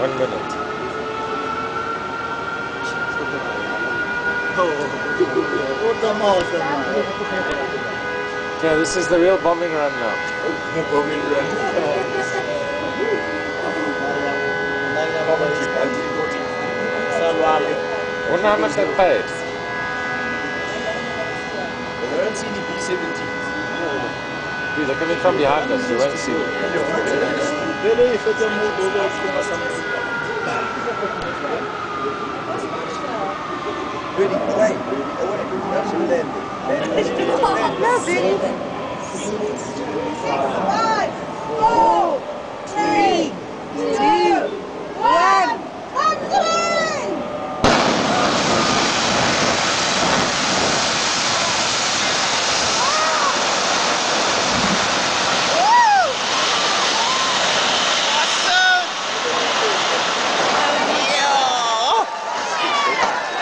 One minute. Yeah, this is the real bombing run now. bombing run. Wonder how much they paid. I don't see the B-17. Dude, they're coming from behind us. You won't see them. Ready, away, away. That's landing. Five,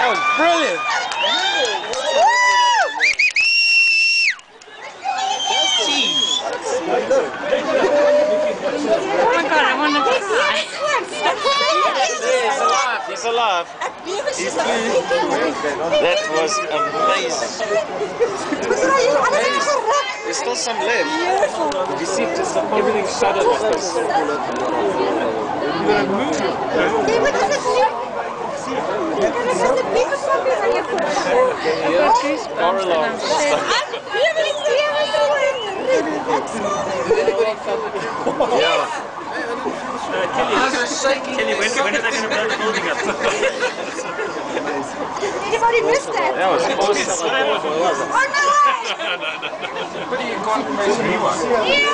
That was brilliant. Oh my god, I want to cry. He's alive. He's alive. That was amazing. There's still some left. You see, just everything shuddered like this. Can you hear? Car alarm. Yeah. Kelly, when, when are they going to blow the building up? Anybody missed that? That was awesome. Oh no way! But you can't make me one. Yeah!